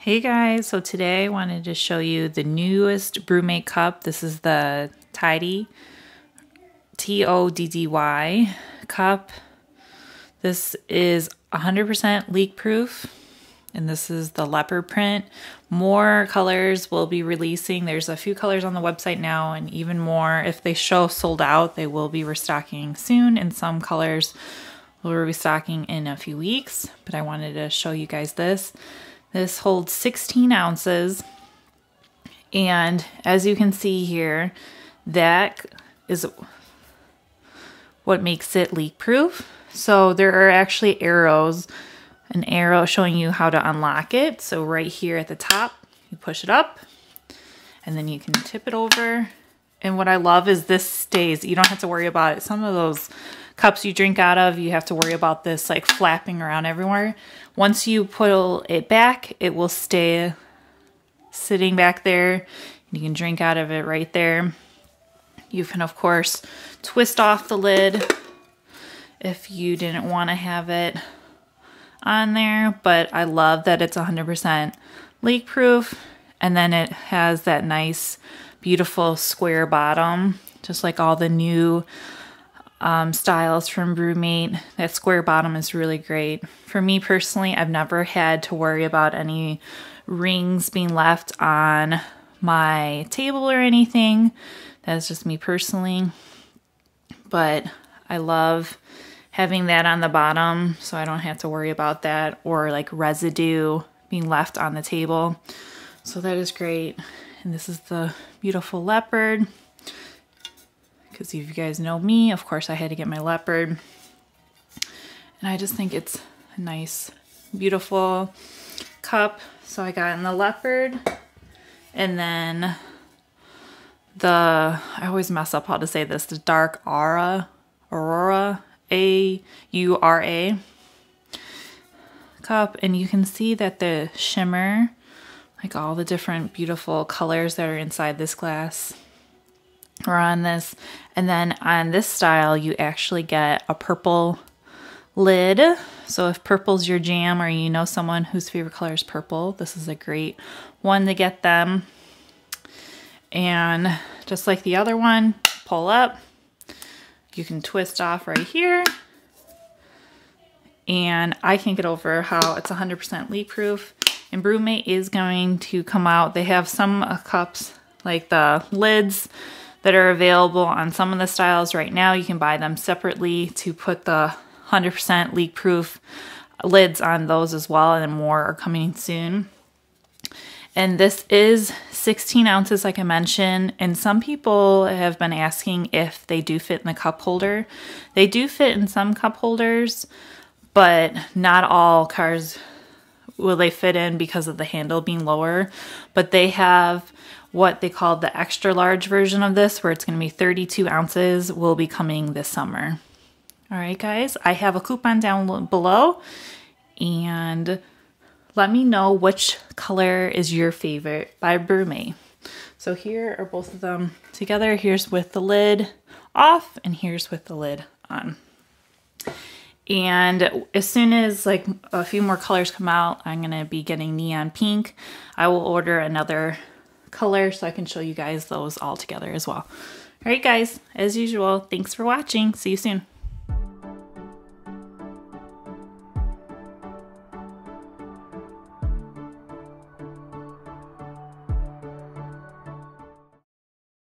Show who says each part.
Speaker 1: Hey guys, so today I wanted to show you the newest BrüMate cup. This is the Toddy T-O-D-D-Y cup. This is 100% leak proof and this is the leopard print. More colors will be releasing. There's a few colors on the website now and even more. If they show sold out, they will be restocking soon and some colors will be restocking in a few weeks. But I wanted to show you guys this. This holds 16 ounces. And as you can see here, that is what makes it leak proof. So there are actually arrows, an arrow showing you how to unlock it. So right here at the top, you push it up and then you can tip it over. And what I love is this stays, you don't have to worry about it. Some of those cups you drink out of, you have to worry about this like flapping around everywhere. Once you pull it back, it will stay sitting back there. You can drink out of it right there. You can, of course, twist off the lid if you didn't want to have it on there, but I love that it's 100% leak proof. And then it has that nice, beautiful square bottom, just like all the new um, styles from BrüMate. That square bottom is really great. For me personally, I've never had to worry about any rings being left on my table or anything. That's just me personally. But I love having that on the bottom so I don't have to worry about that or like residue being left on the table. So that is great. And this is the beautiful leopard because if you guys know me, of course I had to get my leopard. And I just think it's a nice, beautiful cup. So I got in the leopard and then the, I always mess up how to say this, the dark aura, aurora, A-U-R-A cup. And you can see that the shimmer, like all the different beautiful colors that are inside this glass or on this. And then on this style, you actually get a purple lid. So if purple's your jam or you know someone whose favorite color is purple, this is a great one to get them. And just like the other one, pull up. You can twist off right here. And I can't get over how it's 100% leak proof. And BrüMate is going to come out. They have some uh, cups, like the lids, that are available on some of the styles right now. You can buy them separately to put the 100% leak proof lids on those as well and more are coming soon. And this is 16 ounces like I mentioned and some people have been asking if they do fit in the cup holder. They do fit in some cup holders but not all cars will they fit in because of the handle being lower but they have what they call the extra large version of this, where it's going to be 32 ounces, will be coming this summer. All right, guys, I have a coupon down below, and let me know which color is your favorite by BrüMate. So here are both of them together. Here's with the lid off, and here's with the lid on. And as soon as like a few more colors come out, I'm gonna be getting neon pink. I will order another color so I can show you guys those all together as well. All right, guys, as usual, thanks for watching. See you soon.